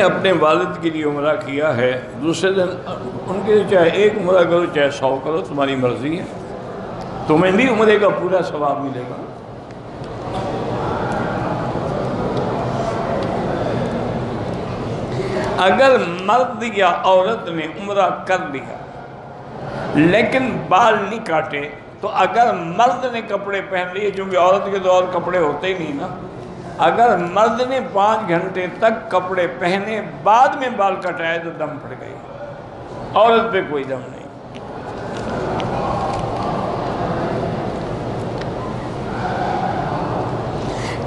अपने वालिद के लिए उम्र किया है। दूसरे दिन, उनके लिए चाहे एक उम्र करो, चाहे सौ करो, तुम्हारी मर्ज़ी है। तुम्हें भी उम्र का पूरा सवाब मिलेगा। अगर मर्द या औरत ने उम्र कर लिया, लेकिन बाल नहीं काटे तो अगर मर्द ने कपड़े पहन लिए, क्योंकि औरत के तो और कपड़े होते ही नहीं ना अगर मर्द ने पाँच घंटे तक कपड़े पहने, बाद में बाल कटाए तो दम पड़ गई। औरत पे कोई दम नहीं।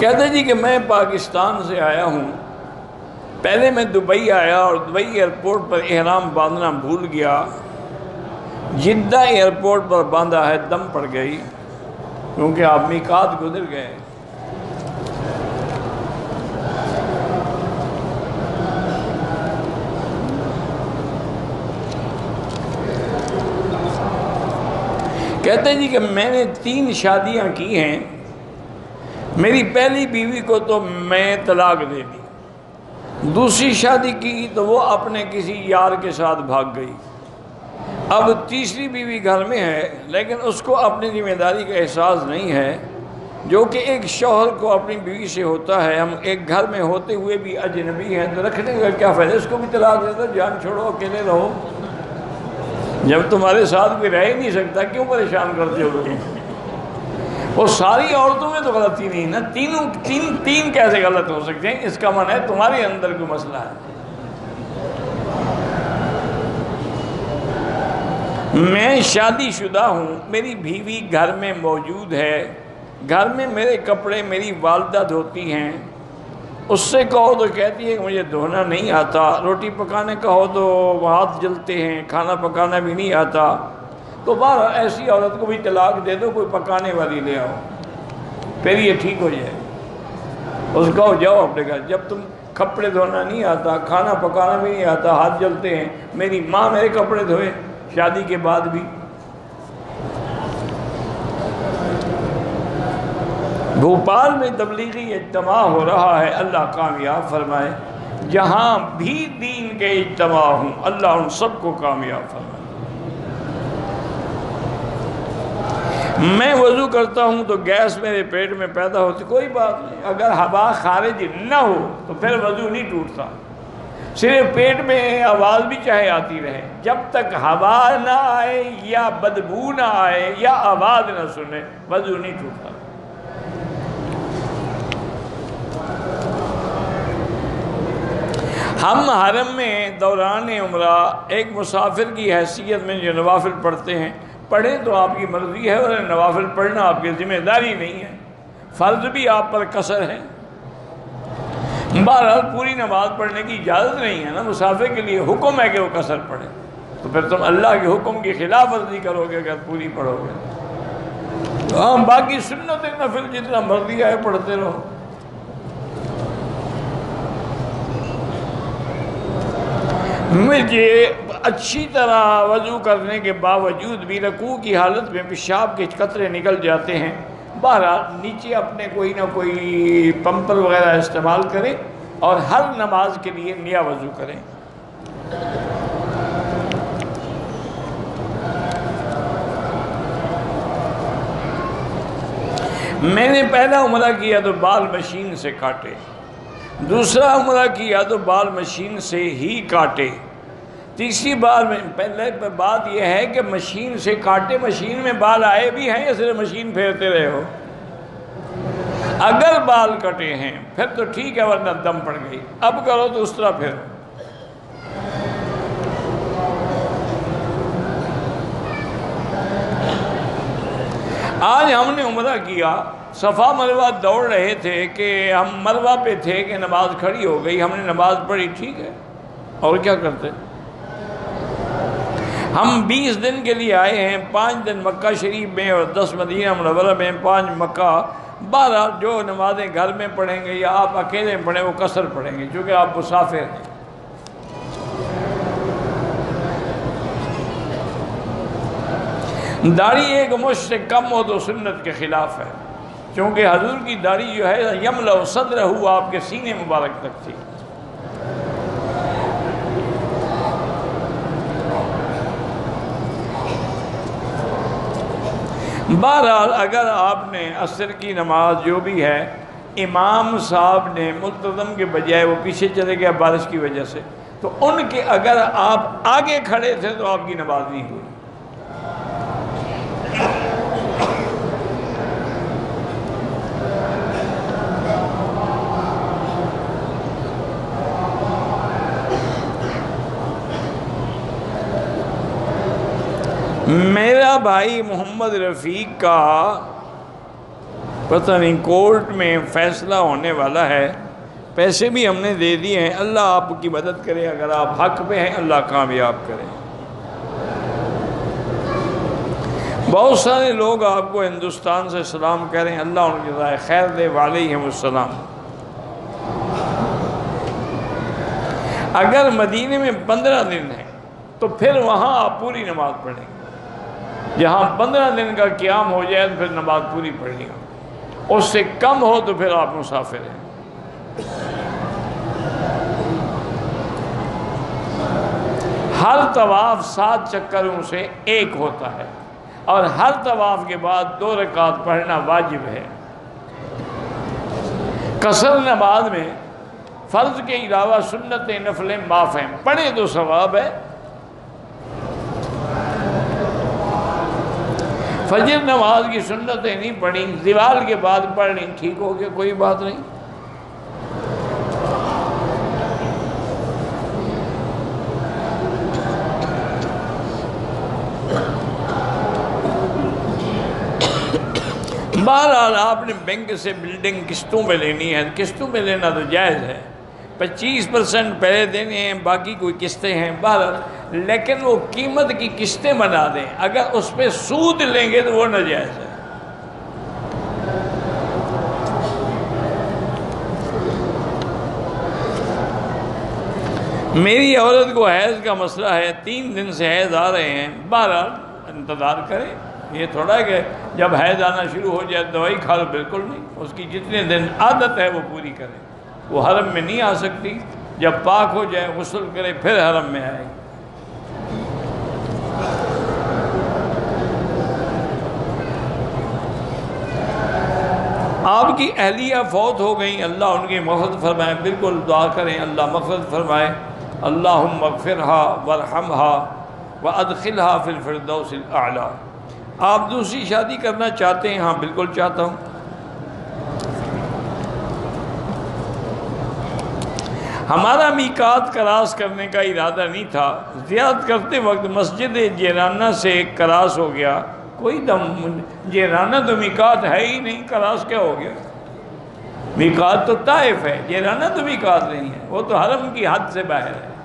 कहते जी कि मैं पाकिस्तान से आया हूँ। पहले मैं दुबई आया और दुबई एयरपोर्ट पर एहराम बांधना भूल गया। जिद्दा एयरपोर्ट पर बांधा है, दम पड़ गई, क्योंकि आप मिकात गुजर गए। कहते जी कि मैंने तीन शादियाँ की हैं। मेरी पहली बीवी को तो मैं तलाक दे दी। दूसरी शादी की तो वो अपने किसी यार के साथ भाग गई। अब तीसरी बीवी घर में है, लेकिन उसको अपनी ज़िम्मेदारी का एहसास नहीं है, जो कि एक शोहर को अपनी बीवी से होता है। हम एक घर में होते हुए भी अजनबी हैं तो रखने का क्या फ़ायदा? उसको भी तलाक दे दो, जान छोड़ो, अकेले रहो। जब तुम्हारे साथ भी रह ही नहीं सकता, क्यों परेशान करते हो तुम? वो सारी औरतों में तो गलती नहीं ना? तीनों, तीन तीन कैसे गलत हो सकते हैं? इसका मन है तुम्हारे अंदर कोई मसला है। मैं शादीशुदा हूँ, मेरी बीवी घर में मौजूद है। घर में मेरे कपड़े मेरी वालदा धोती हैं। उससे कहो तो कहती है मुझे धोना नहीं आता। रोटी पकाने कहो तो हाथ जलते हैं, खाना पकाना भी नहीं आता। तो बार ऐसी औरत को भी तलाक दे दो, कोई पकाने वाली ले आओ। फिर ये ठीक हो जाए। उस कहो, जाओ अपने घर। जब तुम कपड़े धोना नहीं आता, खाना पकाना भी नहीं आता, हाथ जलते हैं, मेरी माँ मेरे कपड़े धोए, शादी के बाद भी। भोपाल में तबलीगी इज्तमा हो रहा है, अल्लाह कामयाब फरमाए। जहाँ भी दीन के इज्तमा हूँ, अल्लाह उन सबको कामयाब फरमाए। मैं वज़ू करता हूँ तो गैस मेरे पेट में पैदा होती, कोई बात नहीं। अगर हवा खारिज न हो तो फिर वज़ू नहीं टूटता। सिर्फ़ पेट में आवाज़ भी चाहे आती रहे। जब तक हवा ना आए या बदबू ना आए या आवाज़ ना सुने, वज़ू नहीं टूटता। हम हरम में दौरान उम्र, एक मुसाफिर की हैसियत में जो नवाफिल पढ़ते हैं, पढ़ें तो आपकी मर्ज़ी है, और नवाफिल पढ़ना आपकी ज़िम्मेदारी नहीं है। फ़र्ज़ भी आप पर कसर है। बहरहाल, पूरी नमाज़ पढ़ने की इजाज़त नहीं है ना, मुसाफिर के लिए हुक्म है कि वो कसर पढ़े। तो फिर तुम अल्लाह के हुक्म की खिलाफ वर्जी करोगे, अगर पूरी पढ़ोगे। तो हम बाकी सुन्नत नफिल जितना मर्ज़ी आए, पढ़ते रहो। मुझे अच्छी तरह वज़ू करने के बावजूद भी रकू की हालत में पेशाब के कतरे निकल जाते हैं। बहरहाल, नीचे अपने कोई ना कोई पंपर वगैरह इस्तेमाल करें और हर नमाज़ के लिए निया वज़ू करें। मैंने पहला उम्र किया तो बाल मशीन से काटे, दूसरा उम्र किया तो बाल मशीन से ही काटे। तीसरी बार में, पहले बात यह है कि मशीन से काटे मशीन में बाल आए भी हैं या सिर्फ़ मशीन फेरते रहे हो? अगर बाल कटे हैं, फिर तो ठीक है, वरना दम पड़ गई। अब करो तो उस तरह फिर। आज हमने उम्र किया, सफ़ा मलबा दौड़ रहे थे कि हम मलबा पे थे कि नमाज़ खड़ी हो गई, हमने नमाज़ पढ़ी, ठीक है? और क्या करते? हम 20 दिन के लिए आए हैं, पाँच दिन मक्का शरीफ में और 10 मदीना मनवरा में, पाँच मक्का, बारह जो नमाजें घर में पढ़ेंगे या आप अकेले पढ़ें, वो कसर पढ़ेंगे, क्योंकि आप मुसाफिर हैं। दाढ़ी एक मुश्त से कम हो तो सुन्नत के ख़िलाफ़ है, क्योंकि हजूर की दाढ़ी जो है, यमल सदर हुआ आपके सीने मुबारक तक थी। बहरहाल, अगर आपने असर की नमाज़ जो भी है, इमाम साहब ने मुल्तज़म के बजाय वो पीछे चले गया बारिश की वजह से तो उनके अगर आप आगे खड़े थे तो आपकी नमाज़ नहीं हुई। मेरा भाई मोहम्मद रफ़ीक का पता नहीं कोर्ट में फ़ैसला होने वाला है। पैसे भी हमने दे दिए हैं। अल्लाह आपकी मदद करे, अगर आप हक पे हैं, अल्लाह कामयाब करे। बहुत सारे लोग आपको हिंदुस्तान से सलाम कह रहे हैं। अल्लाह उनकी राय खैर दे। वाले ही सलाम अगर मदीने में पंद्रह दिन है तो फिर वहाँ आप पूरी नमाज़ पढ़ेंगे। जहाँ पंद्रह दिन का क्याम हो जाए तो फिर नमाज़ पूरी पढ़नी हो उससे कम हो तो फिर आप मुसाफिर हैं। हर तवाफ सात चक्करों से एक होता है और हर तवाफ के बाद दो रकात पढ़ना वाजिब है। कसर नमाज़ में फ़र्ज़ के अलावा सुन्नत नफलें माफ़ हैं। पढ़े तो सवाब है फजर नमाज़ की सुन्नतें नहीं पढ़ी दिवाल के बाद पढ़ ली ठीक हो गया, कोई बात नहीं। बहरहाल, आपने बैंक से बिल्डिंग किस्तों में लेनी है, किस्तों में लेना तो जायज़ है। पच्चीस परसेंट पहले देने हैं, बाकी कोई किस्तें हैं बहरहाल लेकिन वो कीमत की किस्तें बना दें। अगर उस पर सूद लेंगे तो वो नाजायज़ है। मेरी औरत को हैज़ का मसला है। तीन दिन से हैज़ आ रहे हैं। बहरहाल इंतज़ार करें। ये थोड़ा है कि जब हैज़ आना शुरू हो जाए, दवाई खा लो, बिल्कुल नहीं। उसकी जितने दिन आदत है, वो पूरी करें। वो हरम में नहीं आ सकती। जब पाक हो जाए, गसल करे, फिर हरम में आए। आपकी अहलिया फौत हो गई, अल्लाह उनकी मफरत फरमाए। बिल्कुल दुआ करें, अल्लाह मफरत फरमाए। अल्लाह मगफिर हा वरहम हा व अदखिल हा फिरदौस आला। आप दूसरी शादी करना चाहते हैं हाँ बिल्कुल चाहता हूँ। हमारा मीकात करास करने का इरादा नहीं था। ज्यादात करते वक्त मस्जिद जेराना से करास हो गया। कोई दम, जेराना तो मीकात है ही नहीं, करास क्या हो गया? मीकात तो ताइफ है, जेराना तो मीकात नहीं है। वो तो हरम की हद से बाहर है।